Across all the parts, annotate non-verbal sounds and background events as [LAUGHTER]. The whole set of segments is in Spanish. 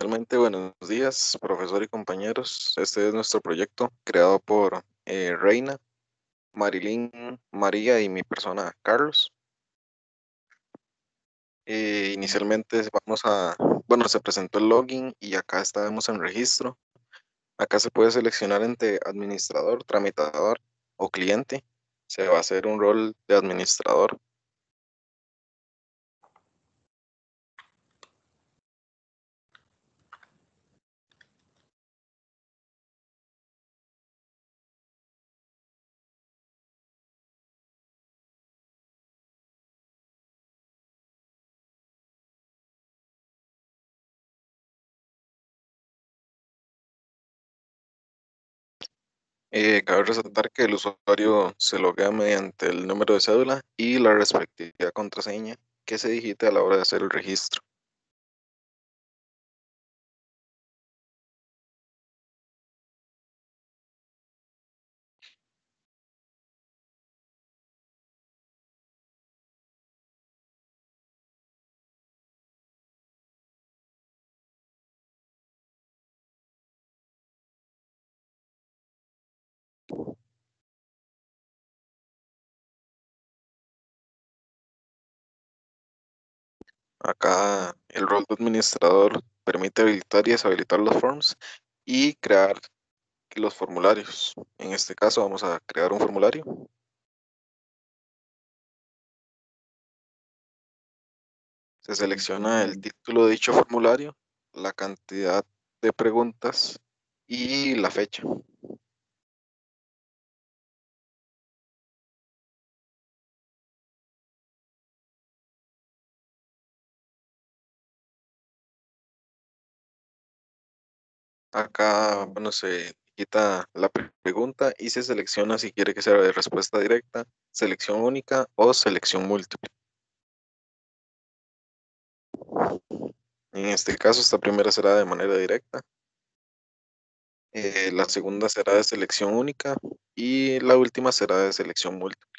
Realmente buenos días, profesor y compañeros. Este es nuestro proyecto creado por eh, Reina, Marilyn, María y mi persona, Carlos. Eh, inicialmente vamos a, bueno, se presentó el login y acá estamos en registro. Acá se puede seleccionar entre administrador, tramitador o cliente. Se va a hacer un rol de administrador. Eh, cabe resaltar que el usuario se loguea mediante el número de cédula y la respectiva contraseña que se digite a la hora de hacer el registro. Acá el rol de administrador permite habilitar y deshabilitar los forms y crear los formularios. En este caso vamos a crear un formulario. Se selecciona el título de dicho formulario, la cantidad de preguntas y la fecha. Acá, bueno, se quita la pregunta y se selecciona si quiere que sea de respuesta directa, selección única o selección múltiple. En este caso, esta primera será de manera directa. Eh, la segunda será de selección única y la última será de selección múltiple.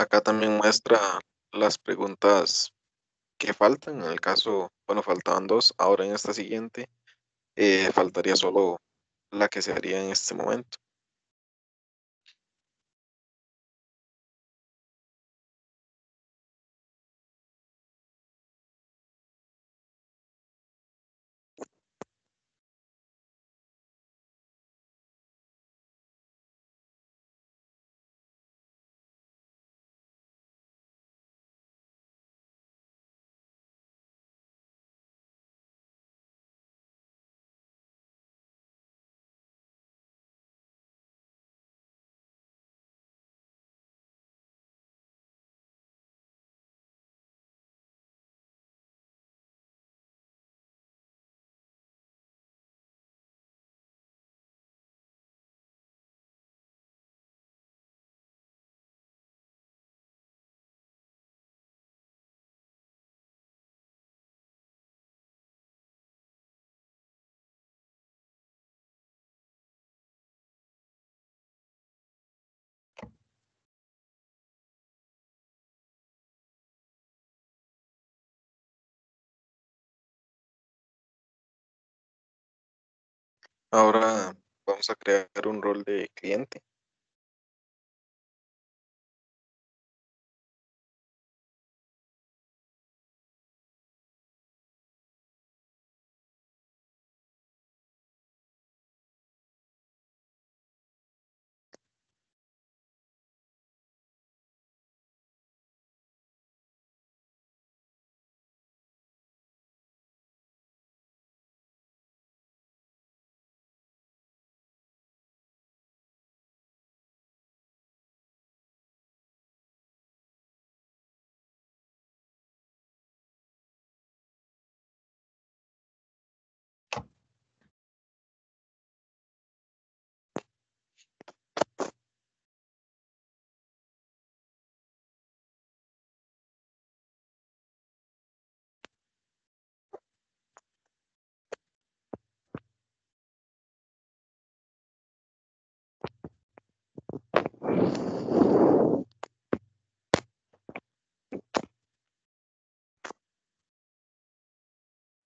Acá también muestra las preguntas que faltan. En el caso, bueno, faltaban dos. Ahora en esta siguiente eh, faltaría solo la que se haría en este momento. Ahora vamos a crear un rol de cliente.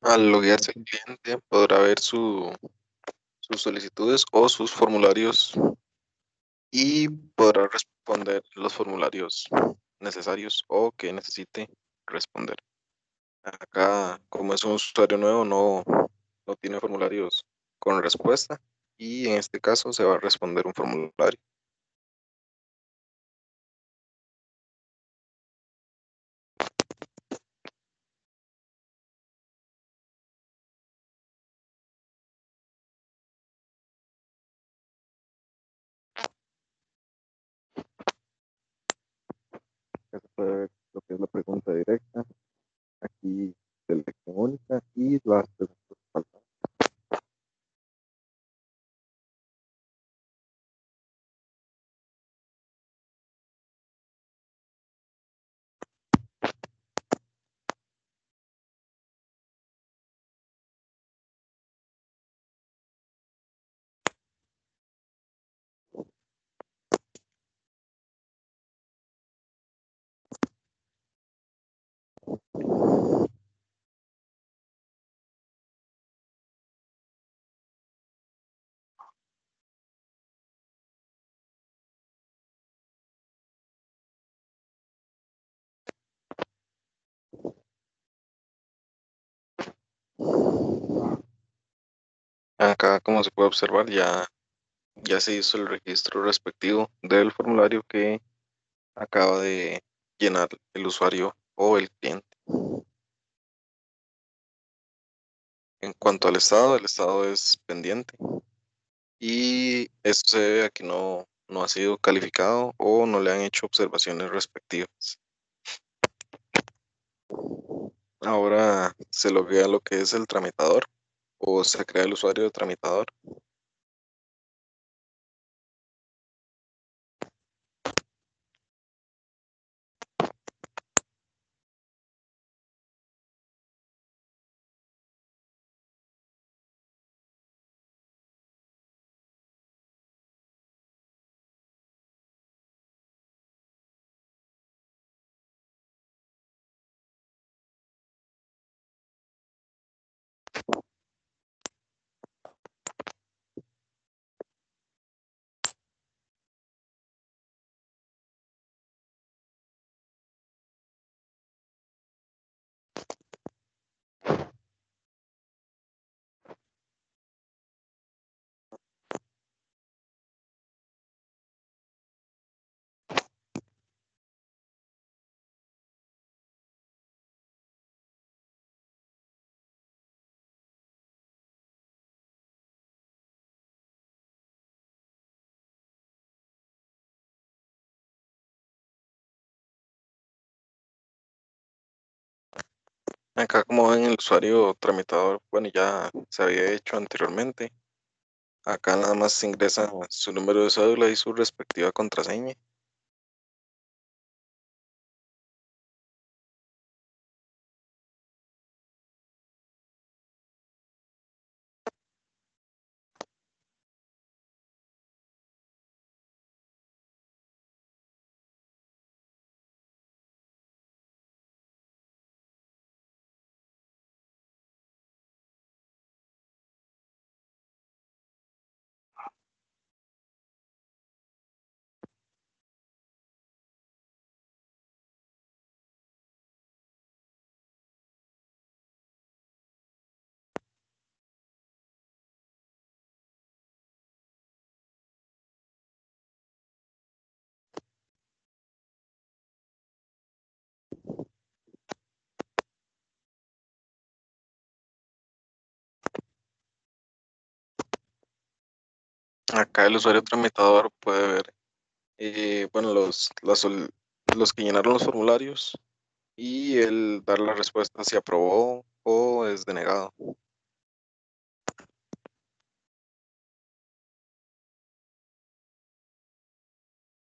Al loguearse el cliente podrá ver su, sus solicitudes o sus formularios y podrá responder los formularios necesarios o que necesite responder. Acá, como es un usuario nuevo, no, no tiene formularios con respuesta y en este caso se va a responder un formulario. Lo que es la pregunta directa, aquí selección única y las Acá, como se puede observar, ya, ya se hizo el registro respectivo del formulario que acaba de llenar el usuario o el cliente. En cuanto al estado, el estado es pendiente y esto se debe a que no, no ha sido calificado o no le han hecho observaciones respectivas. Ahora se loguea lo que es el tramitador o se crea el usuario tramitador. Acá como ven el usuario tramitador, bueno, ya se había hecho anteriormente. Acá nada más se ingresa su número de cédula y su respectiva contraseña. Acá el usuario tramitador puede ver, eh, bueno, los, los que llenaron los formularios y el dar la respuesta si aprobó o es denegado.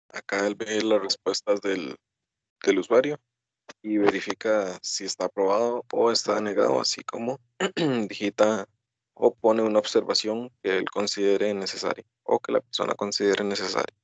Acá él ve las respuestas del, del usuario y verifica si está aprobado o está denegado, así como [CLEARS THROAT] digita o pone una observación que él considere necesaria o que la persona considere necesaria.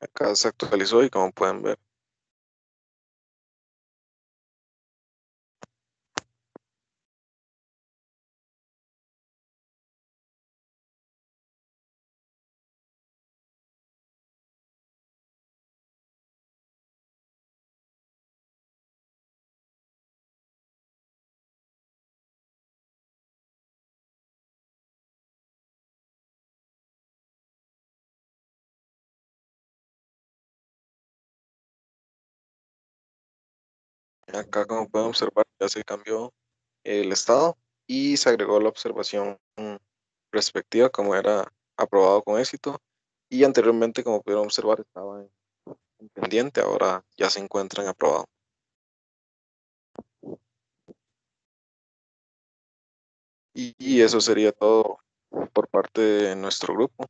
Acá se actualizó y como pueden ver. Acá como pueden observar ya se cambió el estado y se agregó la observación respectiva como era aprobado con éxito y anteriormente como pudieron observar estaba en pendiente, ahora ya se encuentra en aprobado. Y, eso sería todo por parte de nuestro grupo.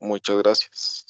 Muchas gracias.